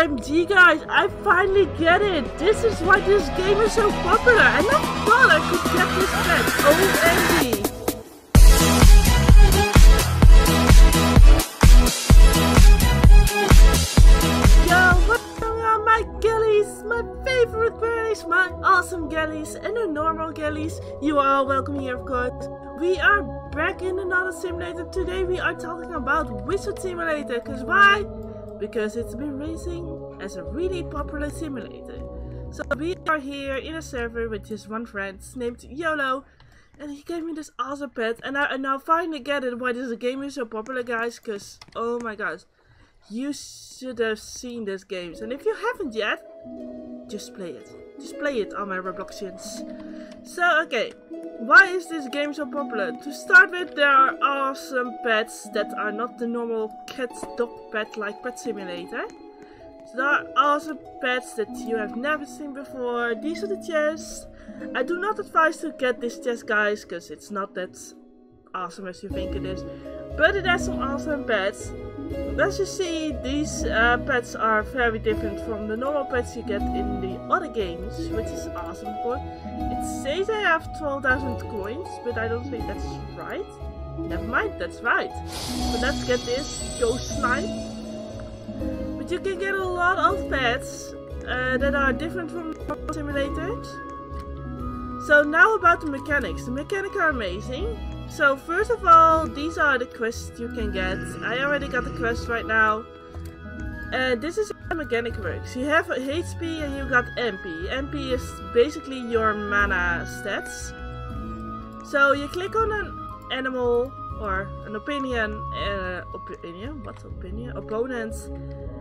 OMG guys, I finally get it! This is why this game is so popular and I thought I could get this pet. OMG! Oh, Yo, what's going on my gillies? My favorite birdies, my awesome gillies and the normal gillies. You are all welcome here of course. We are back in another simulator. Today we are talking about Wizard Simulator. Cause why? Because it's been racing as a really popular simulator. So we are here in a server with just one friend named YOLO and he gave me this awesome pet and I, and now finally get it why this game is so popular guys because oh my gosh you should have seen this game. And if you haven't yet just play it. Just play it on my Robloxians so okay why is this game so popular? To start with, there are awesome pets that are not the normal cat dog pet like Pet Simulator. So there are awesome pets that you have never seen before. These are the chests. I do not advise to get this chest guys, because it's not that awesome as you think it is. But it has some awesome pets. As you see, these uh, pets are very different from the normal pets you get in the other games, which is awesome course. It says I have 12,000 coins, but I don't think that's right. Never mind, that's right. So let's get this ghost slime. But you can get a lot of pets uh, that are different from simulators. So now about the mechanics. The mechanics are amazing. So first of all, these are the quests you can get. I already got the quest right now. And this is how mechanic works. You have HP and you got MP. MP is basically your mana stats. So you click on an animal or an opinion, uh, opinion, what opinion? Opponent,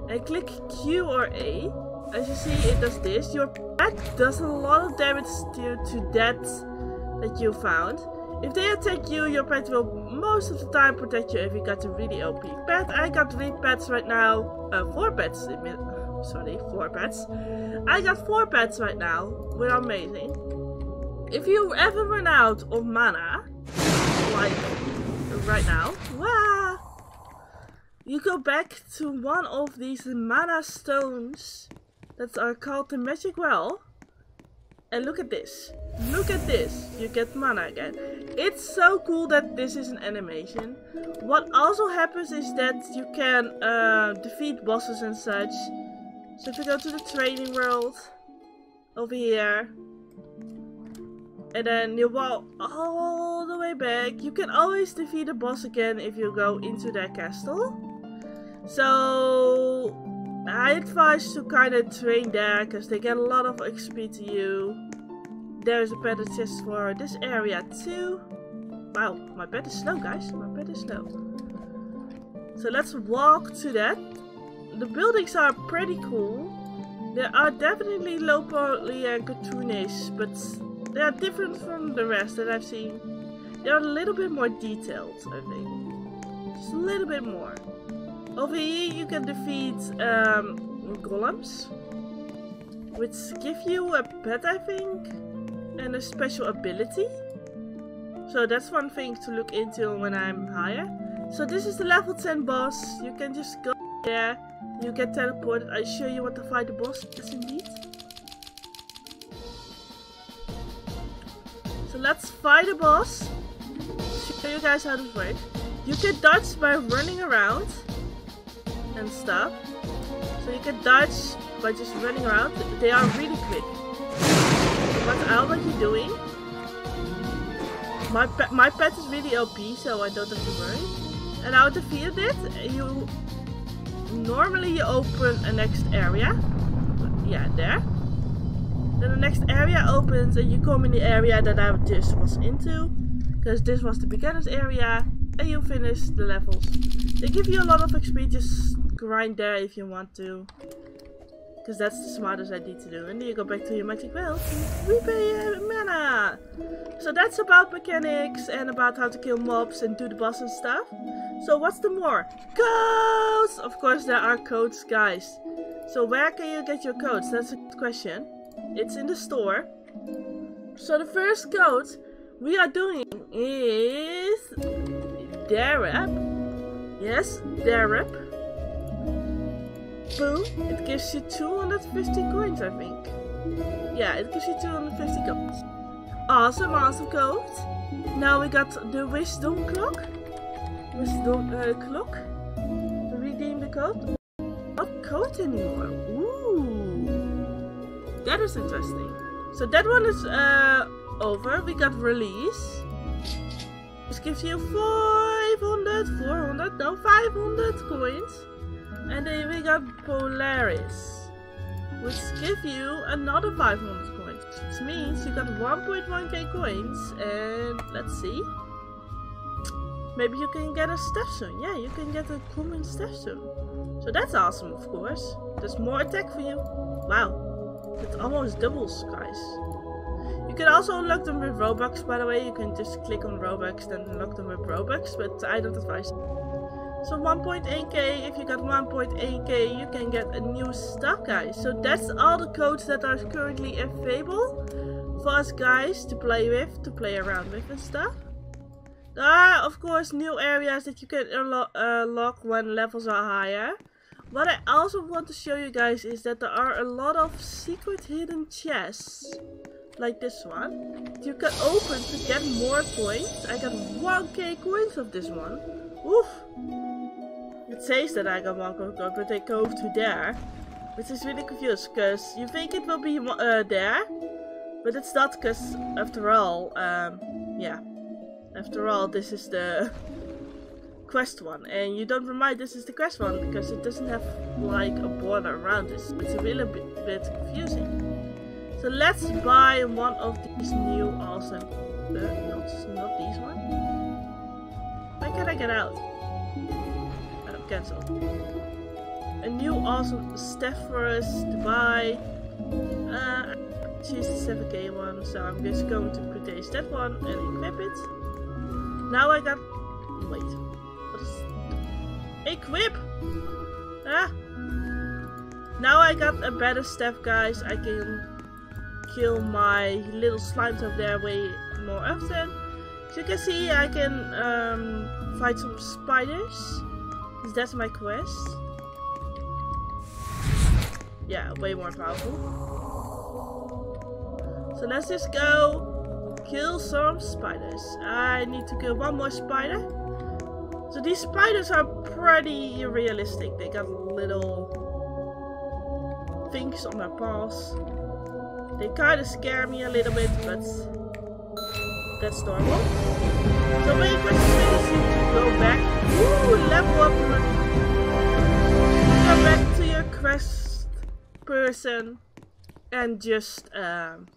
and click Q or A. As you see, it does this. Your pet does a lot of damage to, to that that you found. If they attack you, your pet will most of the time protect you if you got a really OP pet. I got three pets right now. Uh, four pets. Sorry, four pets. I got four pets right now. We're amazing. If you ever run out of mana, like right now, wah, you go back to one of these mana stones that are called the magic well and look at this. Look at this. You get mana again. It's so cool that this is an animation. What also happens is that you can uh, defeat bosses and such. So if you go to the training world, over here, and then you walk all the way back, you can always defeat a boss again if you go into their castle. So I advise to kind of train there because they get a lot of XP to you. There's a better chest for this area too. Wow, my bed is slow guys, my bed is slow. So let's walk to that. The buildings are pretty cool. They are definitely low poly and cartoonish, but they are different from the rest that I've seen. They are a little bit more detailed, I think. Just a little bit more. Over here you can defeat um, golems, which give you a pet, I think, and a special ability. So that's one thing to look into when I'm higher. So this is the level 10 boss. You can just go there. You get teleported. I show you what to fight the boss. Yes, indeed. So let's fight the boss. Show you guys how this works. You can dodge by running around and stuff. So you can dodge by just running around. They are really quick. What I like you doing. My pet, my pet is really OP, so I don't have to worry. And how to defeat it, you normally you open a next area. Yeah, there. Then the next area opens and you come in the area that I just was into. Because this was the beginner's area and you finish the levels. They give you a lot of XP, just grind there if you want to. Because that's the smartest idea to do. And then you go back to your magic well to repay mana. So that's about mechanics and about how to kill mobs and do the boss and stuff. So what's the more? Codes! Of course there are codes, guys. So where can you get your codes? That's a good question. It's in the store. So the first code we are doing is Darab. Yes, Darab. Boom, it gives you 250 coins, I think. Yeah, it gives you 250 coins. Awesome, awesome code. Now we got the wisdom clock. Wisdom uh, clock. Redeem the code. Not code anymore. Ooh. That is interesting. So that one is uh, over. We got release. This gives you 500, 400, no 500 coins. And then we got Polaris. Which give you another 500 coins. Which means you got 1.1k coins. And let's see. Maybe you can get a Stepson. Yeah, you can get a common Stepson. So that's awesome, of course. There's more attack for you. Wow. It almost doubles, guys. You can also unlock them with Robux, by the way. You can just click on Robux, then unlock them with Robux, but I don't advise So 1.8k, if you got 1.8k, you can get a new stuff, guys. So that's all the codes that are currently available for us guys to play with, to play around with and stuff. There are, of course, new areas that you can unlock uh, when levels are higher. What I also want to show you guys is that there are a lot of secret hidden chests like this one. You can open to get more coins. I got 1k coins of this one. Oof. It says that I got 1k coins, but they go to there. Which is really confused, because you think it will be uh, there. But it's not, because after all, um, yeah. After all, this is the quest one. And you don't remind this is the quest one, because it doesn't have, like, a border around this. It's a really bit, bit confusing. So let's buy one of these new awesome... Uh, not, not these one. Where can I get out? A new awesome staff for us to buy. Uh, choose the 7k one, so I'm just going to purchase that one and equip it. Now I got... Wait. What is... Equip! Ah! Now I got a better staff, guys. I can kill my little slimes up there way more often. As you can see, I can um, fight some spiders. Because that's my quest. Yeah, way more powerful. So let's just go kill some spiders. I need to kill one more spider. So these spiders are pretty realistic. They got little things on their paws. They kind of scare me a little bit, but that's normal. So my question is to go back. Ooh, level up. Go back to your quest person and just um,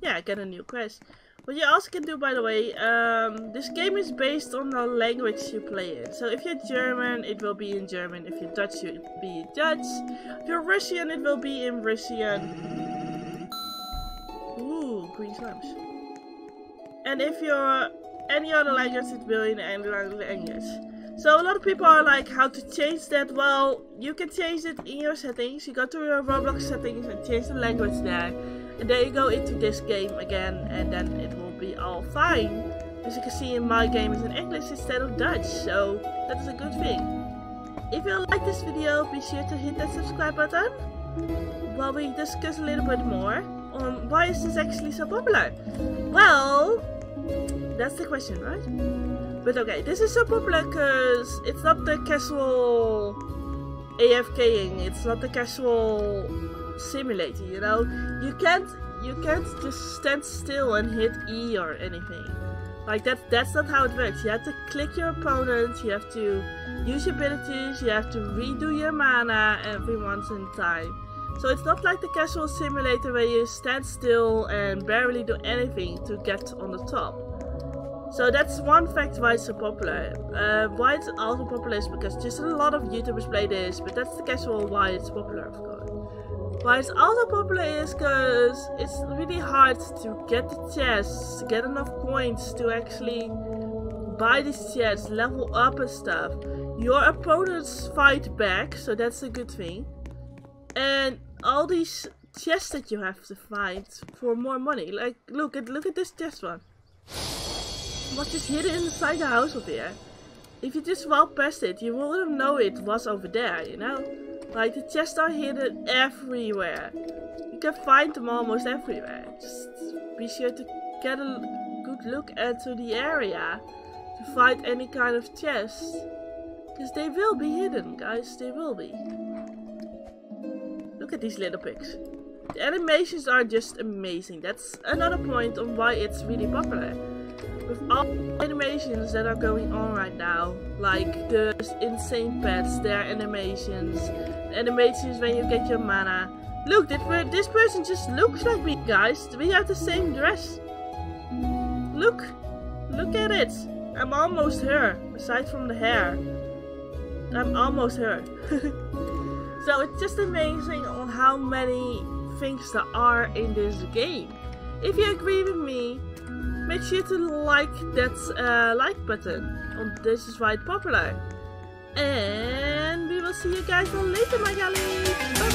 yeah, get a new quest. What you also can do, by the way, um, this game is based on the language you play in. So if you're German, it will be in German. If you're Dutch, it will be Dutch. If you're Russian, it will be in Russian Ooh, green slimes. And if you're any other language, it will in any language. So a lot of people are like, how to change that? Well, you can change it in your settings. You go to your Roblox settings and change the language there. And then you go into this game again and then it will be all fine. As you can see in my game is in English instead of Dutch, so that is a good thing. If you like this video, be sure to hit that subscribe button while we discuss a little bit more on why is this actually so popular? Well, that's the question, right? But okay, this is so popular because it's not the casual AFKing, it's not the casual simulator, you know? You can't you can't just stand still and hit E or anything. Like that that's not how it works. You have to click your opponent, you have to use your abilities, you have to redo your mana every once in time. So it's not like the casual simulator where you stand still and barely do anything to get on the top. So that's one fact why it's so popular. Uh, why it's also popular is because just a lot of YouTubers play this, but that's the casual why it's popular of course. Why it's also popular is because it's really hard to get the chests, get enough coins to actually buy these chests, level up and stuff. Your opponents fight back, so that's a good thing. And all these chests that you have to find for more money. Like, look at look at this chest one. What's just hidden inside the house over here? If you just walk past it, you wouldn't know it was over there, you know? Like the chests are hidden everywhere. You can find them almost everywhere. Just be sure to get a good look into the area to find any kind of chest. Because they will be hidden, guys. They will be. At these little pigs. The animations are just amazing. That's another point on why it's really popular. With all the animations that are going on right now, like the insane pets, their animations, animations when you get your mana. Look, this person just looks like me, guys. We have the same dress. Look, look at it. I'm almost her, aside from the hair. I'm almost her. so it's just amazing on how many things there are in this game. If you agree with me, make sure to like that uh, like button on This Is Why Popular. And we will see you guys all later, my galleys.